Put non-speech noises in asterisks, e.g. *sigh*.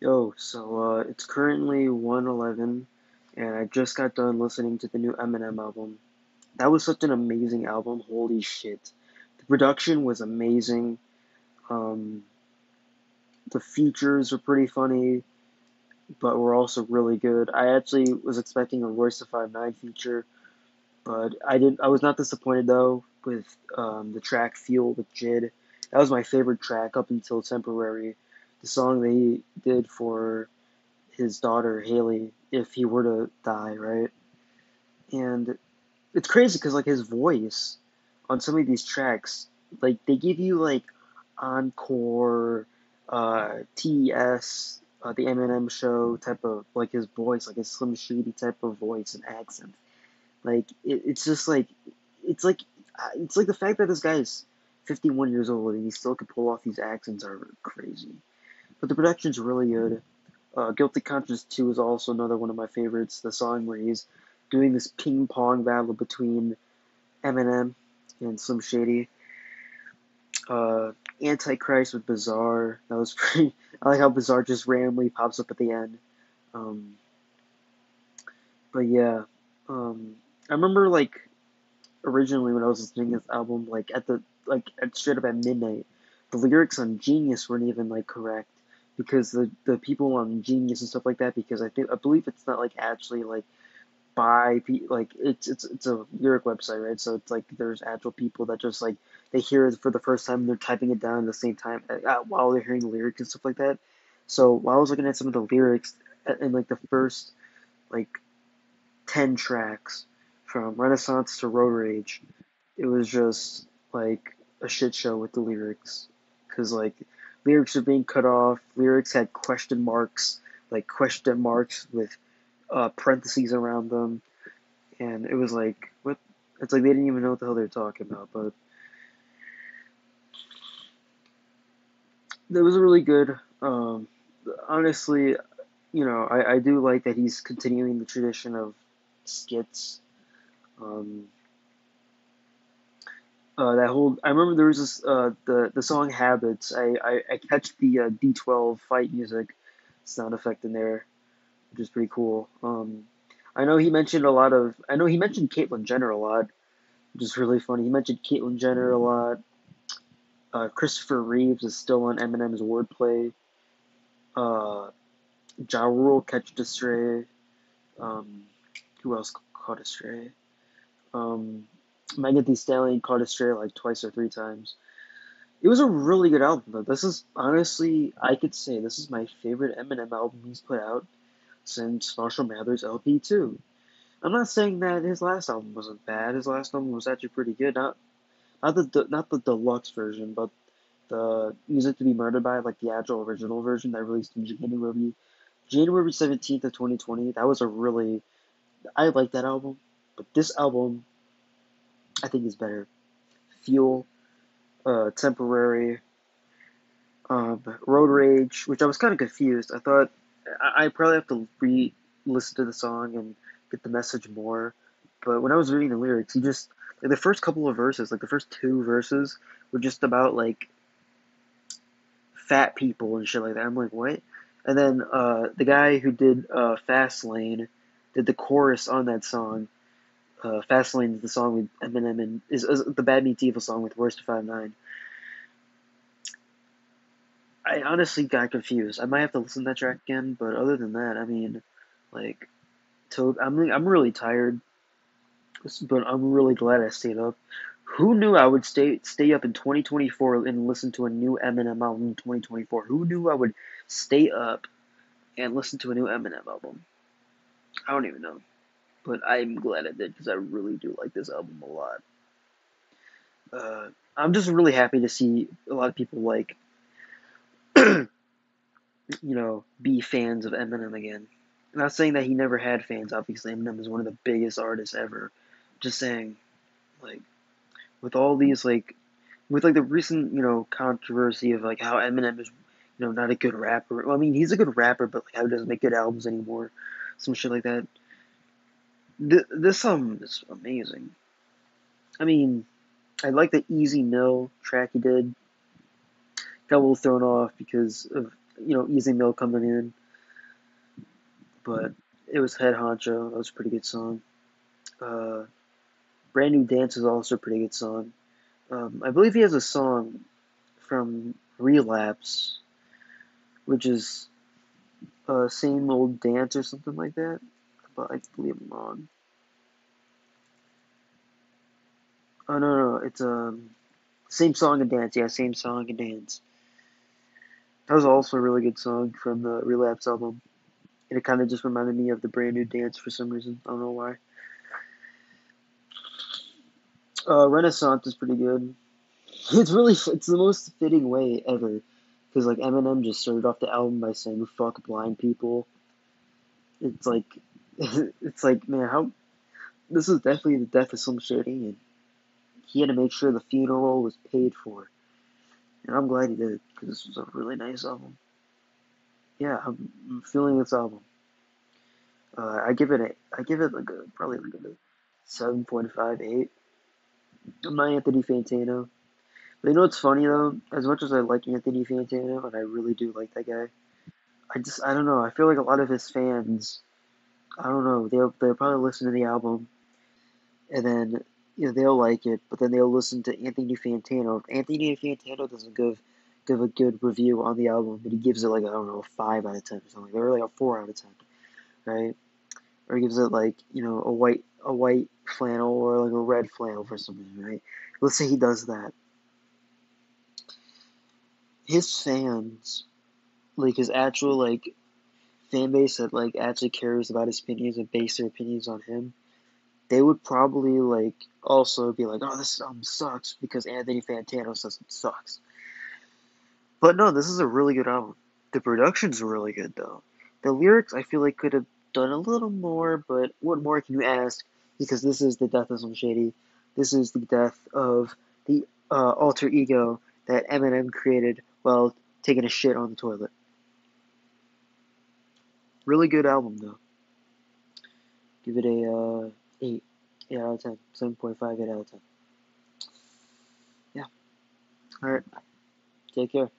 Yo, so uh, it's currently 111, and I just got done listening to the new Eminem album. That was such an amazing album. Holy shit. The production was amazing. Um, the features were pretty funny, but were also really good. I actually was expecting a Royce Five Nine feature, but I didn't. I was not disappointed though with um, the track "Fuel" with Jid. That was my favorite track up until "Temporary," the song that he did for his daughter Hailie if he were to die, right? And it's crazy because like his voice on some of these tracks, like they give you like encore, uh, TES, uh, the Eminem show type of like his voice, like his Slim Shady type of voice and accent. Like it, it's just like it's like uh, it's like the fact that this guy is 51 years old and he still can pull off these accents are crazy. But the production's really good. Uh, Guilty Conscience 2 is also another one of my favorites. The song where he's doing this ping pong battle between Eminem and Slim Shady. Uh, Antichrist with Bizarre. That was *laughs* pretty. I like how Bizarre just randomly pops up at the end. Um, but yeah, um, I remember like originally when I was listening to this album, like at the like at straight up at midnight, the lyrics on Genius weren't even like correct because the the people on Genius and stuff like that because I think I believe it's not like actually like by like it's it's it's a lyric website right? So it's like there's actual people that just like they hear it for the first time and they're typing it down at the same time uh, uh while they're hearing the lyrics and stuff like that. So while I was looking at some of the lyrics in like the first like 10 tracks from Renaissance to Road Rage it was just like a shit show with the lyrics. Because like lyrics were being cut off lyrics had question marks like question marks with uh, parentheses around them, and it was like what? It's like they didn't even know what the hell they were talking about. But it was really good. Um, honestly, you know, I, I do like that he's continuing the tradition of skits. Um, uh, that whole I remember there was this uh, the the song Habits. I I, I catch the uh, D12 fight music sound effect in there which is pretty cool. Um, I know he mentioned a lot of. I know he mentioned Caitlyn Jenner a lot, which is really funny. He mentioned Caitlyn Jenner a lot. Uh, Christopher Reeves is still on Eminem's wordplay. Uh, Ja Rule catched a stray. Um, who else caught a stray? Um, Megan Thee Stallion caught a stray like twice or three times. It was a really good album. This is honestly, I could say this is my favorite Eminem album he's put out since Marshall Mathers LP two. I'm not saying that his last album wasn't bad. His last album was actually pretty good. Not not the not the deluxe version, but the Music to Be Murdered by, like the actual original version that released in January January seventeenth of twenty twenty. That was a really I like that album, but this album I think is better. Fuel, uh, Temporary, um, Road Rage, which I was kind of confused. I thought I, I probably have to re listen to the song and get the message more. But when I was reading the lyrics, he just like the first couple of verses, like the first two verses, were just about like fat people and shit like that. I'm like, what? And then uh, the guy who did uh, Fast Lane did the chorus on that song. Uh, Fast Lane is the song with Eminem and is, is the Bad Meets Evil song with Royce da Five Nine. I honestly got confused. I might have to listen to that track again, but other than that, I mean, like, to, I'm I'm really tired, but I'm really glad I stayed up. Who knew I would stay stay up in 2024 and listen to a new Eminem album in 2024? Who knew I would stay up and listen to a new Eminem album? I don't even know, but I'm glad I did because I really do like this album a lot. Uh, I'm just really happy to see a lot of people like *clears throat* you know, be fans of Eminem again. Not saying that he never had fans. Obviously, Eminem is one of the biggest artists ever. Just saying, like, with all these like, with like the recent you know controversy of like how Eminem is, you know, not a good rapper. Well, I mean, he's a good rapper, but like how he doesn't make good albums anymore, some shit like that. Th- this album is amazing. I mean, I like the Easy No track he did got a little thrown off because of you know, Ez Mil coming in, but it was Head Honcho. That was a pretty good song. Uh, Brand New Dance is also a pretty good song. Um, I believe he has a song from Relapse, which is uh, Same Old Dance or something like that. But I believe I'm wrong. Oh no, no, it's um, same song and dance. Yeah, same song and dance. That was also a really good song from the Relapse album. And it kind of just reminded me of the brand new dance for some reason. I don't know why. Uh, Renaissance is pretty good. *laughs* It's really it's the most fitting way ever, because like Eminem just started off the album by saying "fuck blind people." It's like, *laughs* it's like man, how this is definitely the death of Slim Shady, and he had to make sure the funeral was paid for. And I'm glad he did, because this was a really nice album. Yeah, I'm, feeling this album. Uh, I give it a, I give it like a probably like a seven point five eight. I'm not Anthony Fantano. But you know what's funny though? As much as I like Anthony Fantano, and I really do like that guy, I just I don't know. I feel like a lot of his fans, I don't know. They'll they'll probably listen to the album, and then you know they'll like it, but then they'll listen to Anthony Fantano. Anthony Fantano doesn't give give a good review on the album, but he gives it like I don't know a five out of ten or something, or like a four out of ten, right? Or he gives it like you know a white a white flannel or like a red flannel for something, right? Let's say he does that. His fans, like his actual like fan base that like actually cares about his opinions and base their opinions on him, they would probably like also be like, "Oh, this album sucks" because Anthony Fantano says it sucks. But no, this is a really good album. The production's really good though. The lyrics I feel like could have done a little more, but what more can you ask? Because this is the death of Slim Shady. This is the death of the uh, alter ego that Eminem created while taking a shit on the toilet. Really good album though. Give it a uh, 8. 8 out of 10. 7.5, 8 out of 10. Yeah. Alright. Take care.